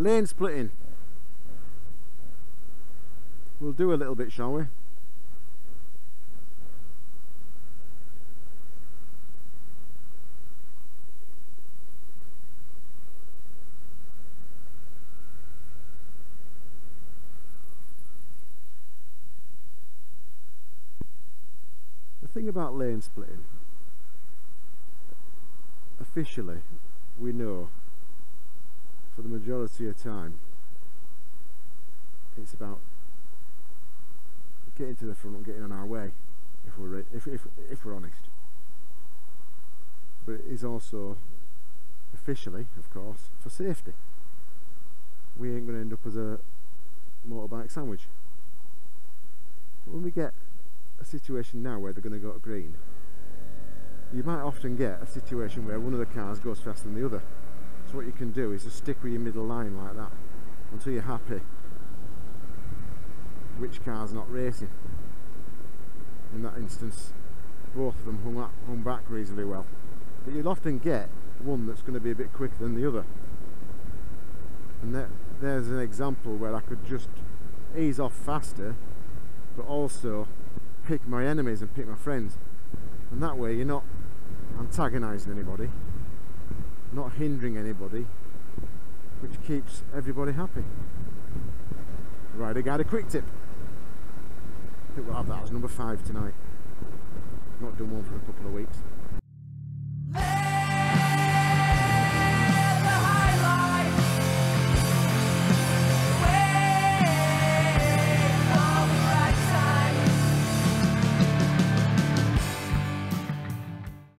lane splitting. We'll do a little bit, shall we? The thing about lane splitting, officially, we know majority of time it's about getting to the front and getting on our way if we're if, if, if we're honest. But it is also officially of course for safety. We ain't going to end up as a motorbike sandwich. But when we get a situation now where they're going to go to green you might often get a situation where one of the cars goes faster than the other so what you can do is just stick with your middle line like that until you're happy which car's not racing. In that instance, both of them hung, up, hung back reasonably well. But you'll often get one that's going to be a bit quicker than the other. And there, there's an example where I could just ease off faster, but also pick my enemies and pick my friends. And that way you're not antagonising anybody, not hindering anybody, which keeps everybody happy. Rider Guider quick tip. I think we'll have that as number five tonight. Not done one for a couple of weeks.